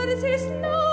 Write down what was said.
what is his?